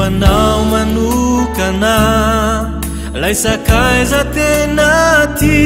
anau manucana lai sakaizatenati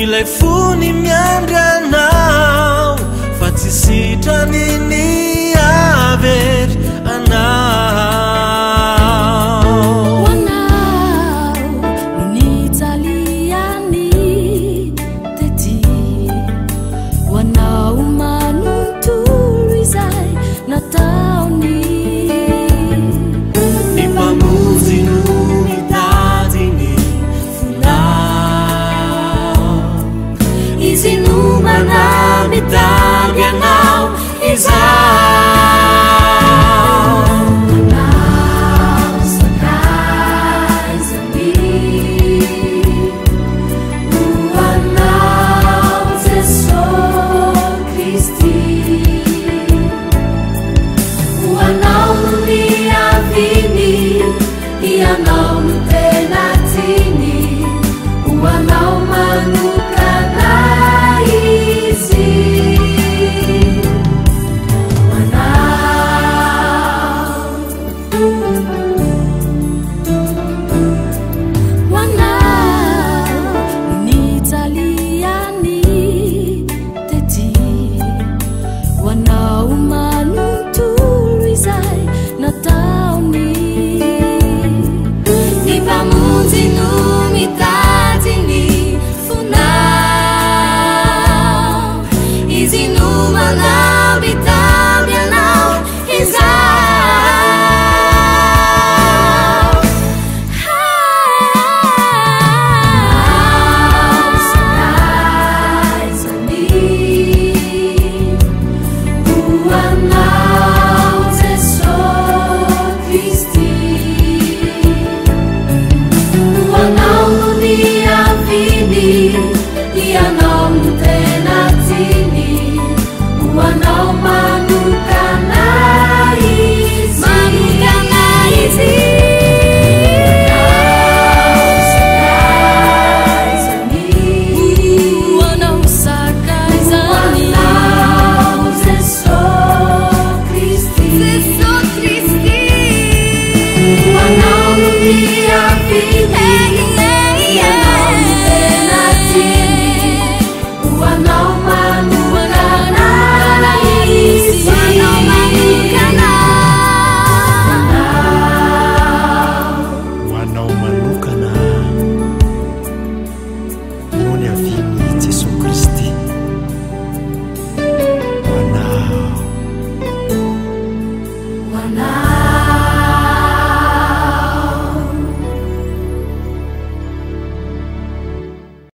ilay fony miandy anao fa tsy sitrany متانيا نو حزا 好吗？